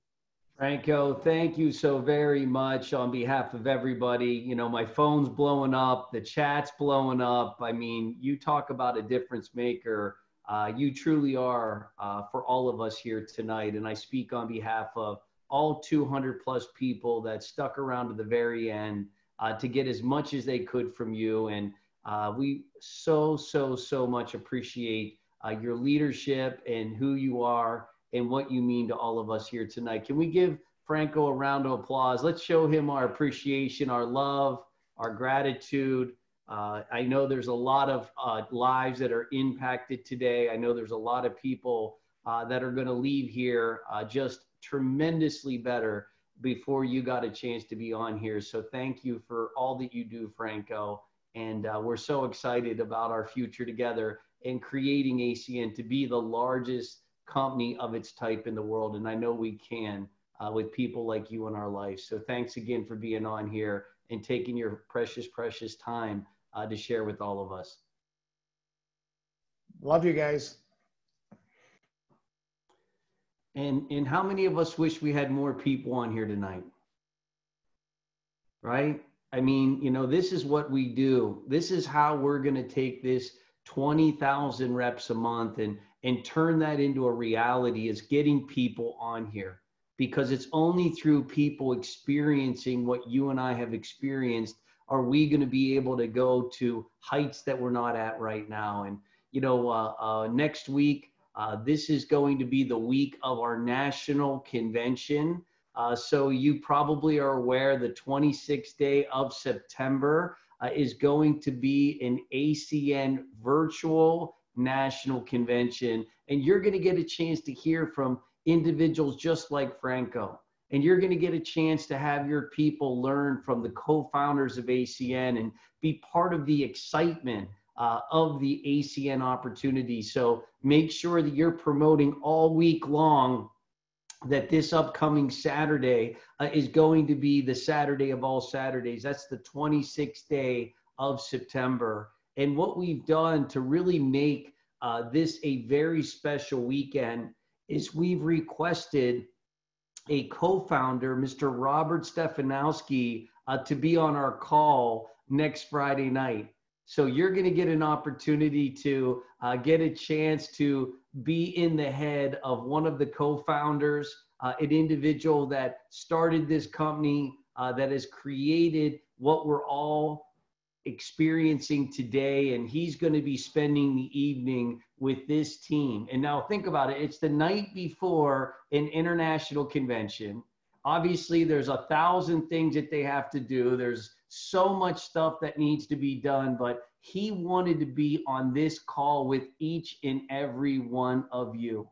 Franco, thank you so very much on behalf of everybody. You know, my phone's blowing up, the chat's blowing up. I mean, you talk about a difference maker uh, you truly are uh, for all of us here tonight. And I speak on behalf of all 200 plus people that stuck around to the very end uh, to get as much as they could from you. And uh, we so, so, so much appreciate uh, your leadership and who you are and what you mean to all of us here tonight. Can we give Franco a round of applause? Let's show him our appreciation, our love, our gratitude. Uh, I know there's a lot of uh, lives that are impacted today. I know there's a lot of people uh, that are going to leave here uh, just tremendously better before you got a chance to be on here. So thank you for all that you do, Franco. And uh, we're so excited about our future together and creating ACN to be the largest company of its type in the world. And I know we can uh, with people like you in our life. So thanks again for being on here and taking your precious, precious time uh, to share with all of us. Love you guys. And and how many of us wish we had more people on here tonight? Right? I mean, you know, this is what we do. This is how we're going to take this 20,000 reps a month and and turn that into a reality is getting people on here because it's only through people experiencing what you and I have experienced are we going to be able to go to heights that we're not at right now? And, you know, uh, uh, next week, uh, this is going to be the week of our national convention. Uh, so you probably are aware the 26th day of September uh, is going to be an ACN virtual national convention. And you're going to get a chance to hear from individuals just like Franco and you're going to get a chance to have your people learn from the co-founders of ACN and be part of the excitement uh, of the ACN opportunity. So make sure that you're promoting all week long that this upcoming Saturday uh, is going to be the Saturday of all Saturdays. That's the 26th day of September. And what we've done to really make uh, this a very special weekend is we've requested a co-founder, Mr. Robert Stevanovski, uh, to be on our call next Friday night. So you're going to get an opportunity to uh, get a chance to be in the head of one of the co-founders, uh, an individual that started this company, uh, that has created what we're all experiencing today. And he's going to be spending the evening with this team. And now think about it. It's the night before an international convention. Obviously, there's a thousand things that they have to do. There's so much stuff that needs to be done, but he wanted to be on this call with each and every one of you.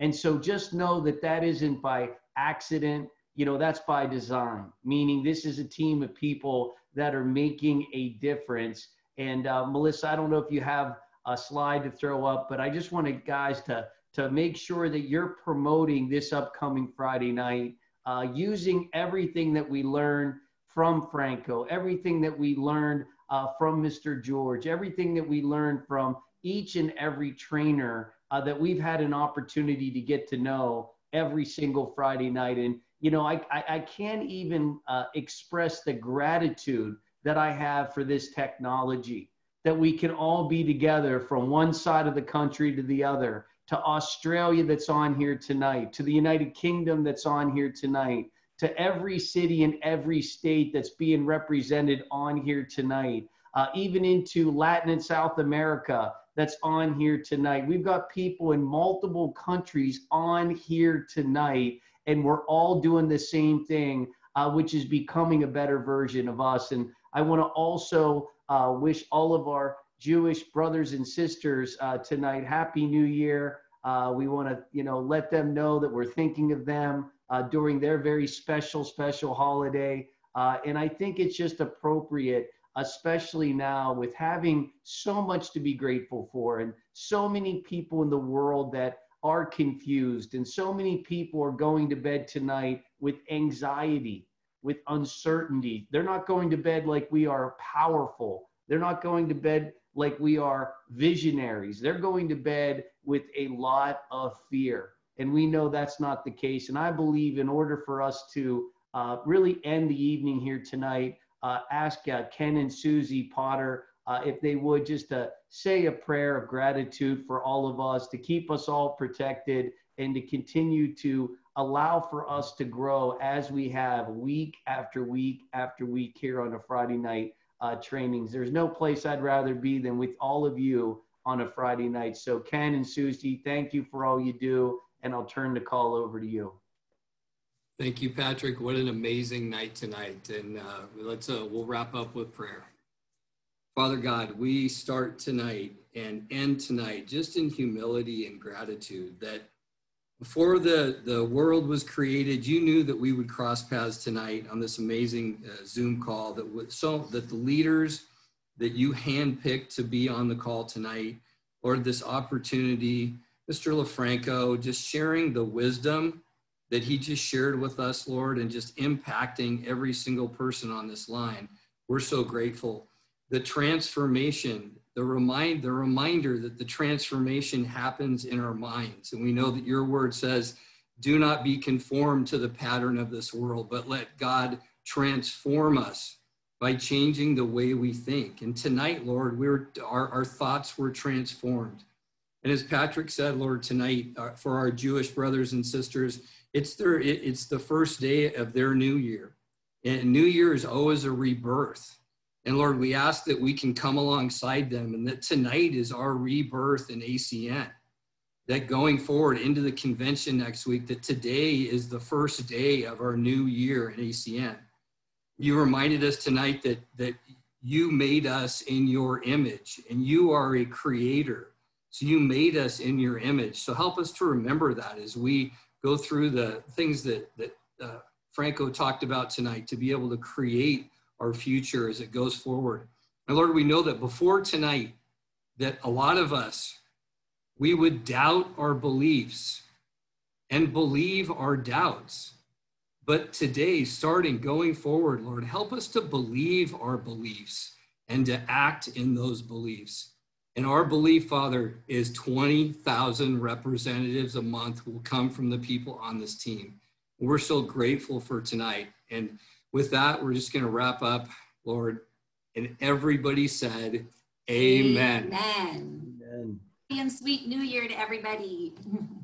And so just know that that isn't by accident, you know, that's by design, meaning this is a team of people that are making a difference. And uh, Melissa, I don't know if you have a slide to throw up, but I just wanted guys to, to make sure that you're promoting this upcoming Friday night uh, using everything that we learned from Franco, everything that we learned uh, from Mr. George, everything that we learned from each and every trainer uh, that we've had an opportunity to get to know every single Friday night. And, you know, I, I, I can't even uh, express the gratitude that I have for this technology, that we can all be together from one side of the country to the other, to Australia that's on here tonight, to the United Kingdom that's on here tonight, to every city and every state that's being represented on here tonight, uh, even into Latin and South America that's on here tonight. We've got people in multiple countries on here tonight, and we're all doing the same thing, uh, which is becoming a better version of us. And I want to also uh, wish all of our Jewish brothers and sisters uh, tonight Happy New Year. Uh, we want to, you know, let them know that we're thinking of them uh, during their very special, special holiday. Uh, and I think it's just appropriate, especially now with having so much to be grateful for and so many people in the world that are confused and so many people are going to bed tonight with anxiety, with uncertainty. They're not going to bed like we are powerful. They're not going to bed like we are visionaries. They're going to bed with a lot of fear. And we know that's not the case. And I believe in order for us to uh, really end the evening here tonight, uh, ask uh, Ken and Susie Potter uh, if they would just to say a prayer of gratitude for all of us, to keep us all protected, and to continue to allow for us to grow as we have week after week after week here on a Friday night uh, trainings. There's no place I'd rather be than with all of you on a Friday night. So, Ken and Susie, thank you for all you do and I'll turn the call over to you. Thank you, Patrick. What an amazing night tonight. And uh, let's, uh, we'll wrap up with prayer. Father God, we start tonight and end tonight just in humility and gratitude that before the, the world was created, you knew that we would cross paths tonight on this amazing uh, Zoom call that would, so that the leaders that you handpicked to be on the call tonight, or this opportunity Mr. LoFranco, just sharing the wisdom that he just shared with us, Lord, and just impacting every single person on this line. We're so grateful. The transformation, the remind, the reminder that the transformation happens in our minds. And we know that your word says, do not be conformed to the pattern of this world, but let God transform us by changing the way we think. And tonight, Lord, we're, our, our thoughts were transformed. And as Patrick said, Lord, tonight uh, for our Jewish brothers and sisters, it's their it, it's the first day of their new year. And new year is always a rebirth. And Lord, we ask that we can come alongside them and that tonight is our rebirth in ACN. That going forward into the convention next week, that today is the first day of our new year in ACN. You reminded us tonight that that you made us in your image and you are a creator so you made us in your image. So help us to remember that as we go through the things that, that uh, Franco talked about tonight to be able to create our future as it goes forward. And Lord, we know that before tonight, that a lot of us, we would doubt our beliefs and believe our doubts. But today, starting going forward, Lord, help us to believe our beliefs and to act in those beliefs. And our belief, Father, is 20,000 representatives a month will come from the people on this team. We're so grateful for tonight. And with that, we're just going to wrap up, Lord. And everybody said, Amen. Amen. Amen. And sweet new year to everybody.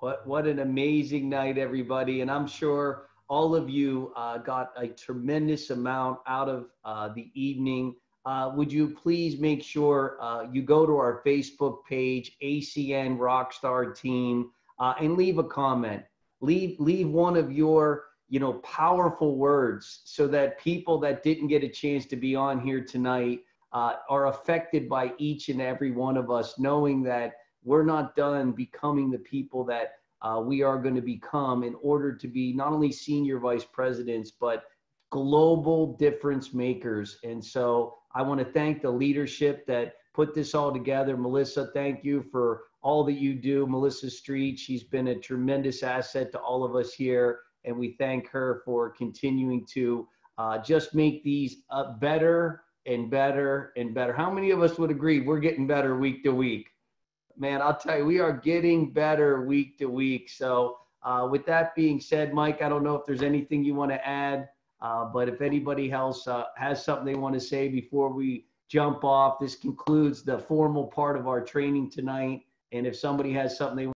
What what an amazing night, everybody! And I'm sure all of you uh, got a tremendous amount out of uh, the evening. Uh, would you please make sure uh, you go to our Facebook page, ACN Rockstar Team, uh, and leave a comment. Leave leave one of your you know powerful words so that people that didn't get a chance to be on here tonight uh, are affected by each and every one of us, knowing that we're not done becoming the people that uh, we are going to become in order to be not only senior vice presidents, but global difference makers. And so I want to thank the leadership that put this all together. Melissa, thank you for all that you do. Melissa Street, she's been a tremendous asset to all of us here. And we thank her for continuing to uh, just make these uh, better and better and better. How many of us would agree we're getting better week to week? Man, I'll tell you, we are getting better week to week. So, uh, with that being said, Mike, I don't know if there's anything you want to add, uh, but if anybody else uh, has something they want to say before we jump off, this concludes the formal part of our training tonight. And if somebody has something they